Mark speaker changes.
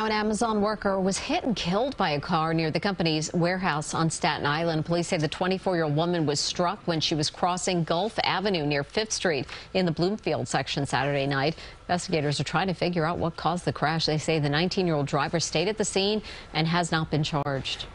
Speaker 1: An Amazon worker was hit and killed by a car near the company's warehouse on Staten Island. Police say the 24-year-old woman was struck when she was crossing Gulf Avenue near 5th Street in the Bloomfield section Saturday night. Investigators are trying to figure out what caused the crash. They say the 19-year-old driver stayed at the scene and has not been charged.